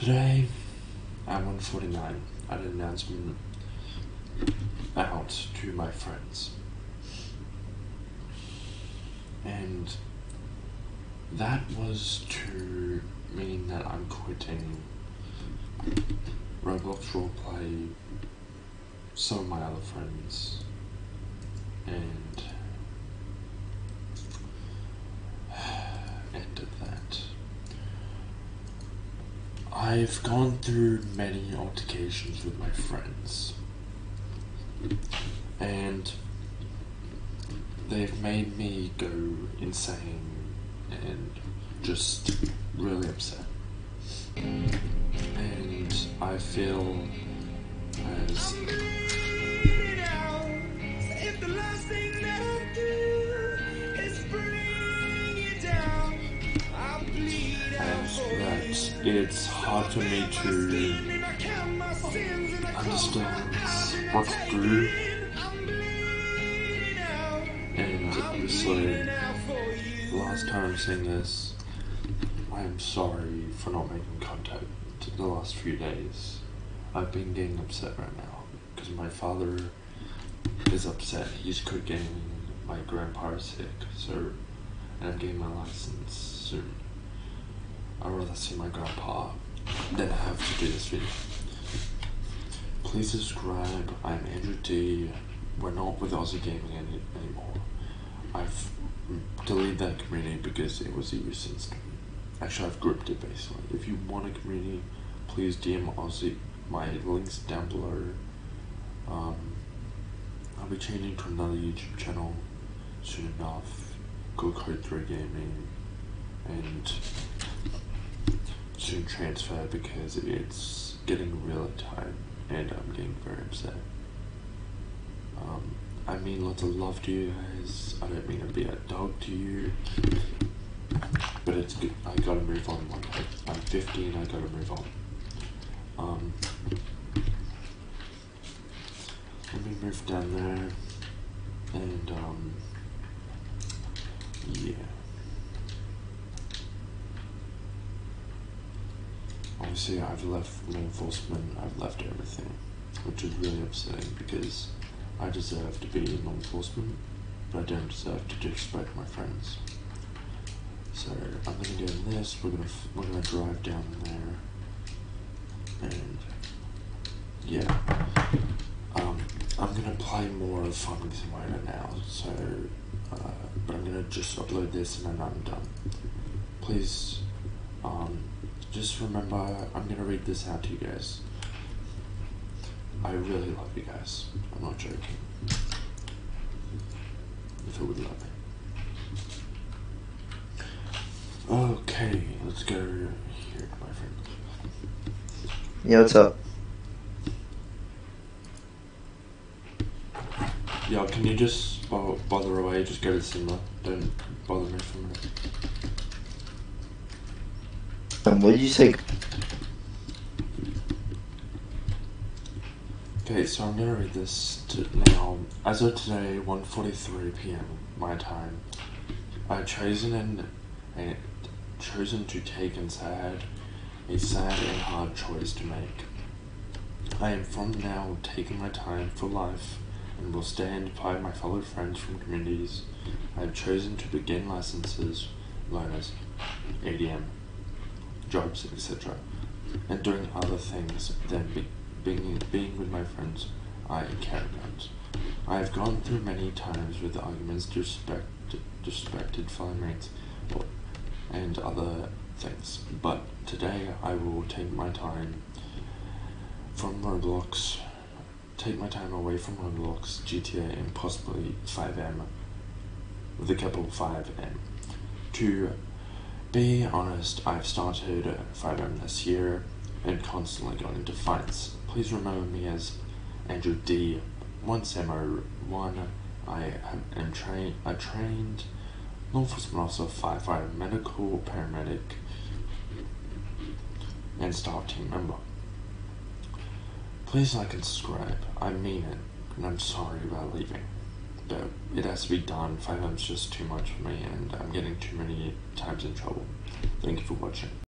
Today, at 1.49, I did an announcement out to my friends. And that was to mean that I'm quitting Roblox roleplay, some of my other friends, and ended that. I've gone through many altercations with my friends, and they've made me go insane and just really upset. And I feel as it's hard for me to understand what's through and obviously the last time I'm saying this I am sorry for not making contact the last few days. I've been getting upset right now because my father is upset. He's cooking. My grandpa is sick, so and I'm getting my license soon. I'd rather see my grandpa than have to do this video. Please subscribe. I'm Andrew D. We're not with Aussie Gaming any, anymore. I've deleted that community because it was a to. Actually, I've grouped it basically. If you want a community, please DM Aussie. My links down below. Um, I'll be changing to another YouTube channel soon enough. Go Code 3 Gaming. And soon transfer because it's getting really tight and I'm getting very upset. Um, I mean lots of love to you guys. I don't mean to be a dog to you. But it's good. I gotta move on. Like, I'm 15, I gotta move on. Um, let me move down there. And, um, yeah. Obviously, I've left law enforcement, I've left everything, which is really upsetting because I deserve to be in law enforcement, but I don't deserve to disrespect my friends. So I'm gonna get in this. We're gonna we're gonna drive down there, and yeah, um, I'm gonna play more of Farming Simulator now. So, uh, but I'm gonna just upload this and then I'm done. Please, um, just remember I'm gonna read this out to you guys. I really love you guys. I'm not joking. If it would love me. Okay, let's go here, my friend. Yeah, what's up? Yeah, can you just bo- bother away? Just go to the cinema. Don't bother me for a minute. Um, what did you say? Okay, so I'm gonna read this to now. As of today, 1:43 p.m. my time, I've chosen and, and chosen to take and sad, a sad and hard choice to make. I am from now taking my time for life and will stand by my fellow friends from communities. I have chosen to begin licenses, learners, ADM, jobs, etc., and doing other things than be, being, being with my friends I care about. I have gone through many times with arguments, disrespect, disrespected fellow mates, and other things, but today I will take my time from Roblox, take my time away from Roblox, GTA, and possibly FiveM, with a capital 5M. To be honest, I've started FiveM this year and constantly got into fights. Please remember me as Andrew D. Once MO1, I am trained. I trained law enforcement officer, firefighter, medical paramedic, and staff team member. Please like and subscribe. I mean it, and I'm sorry about leaving. It has to be done. Five M's just too much for me, and I'm getting too many times in trouble. Thank you for watching.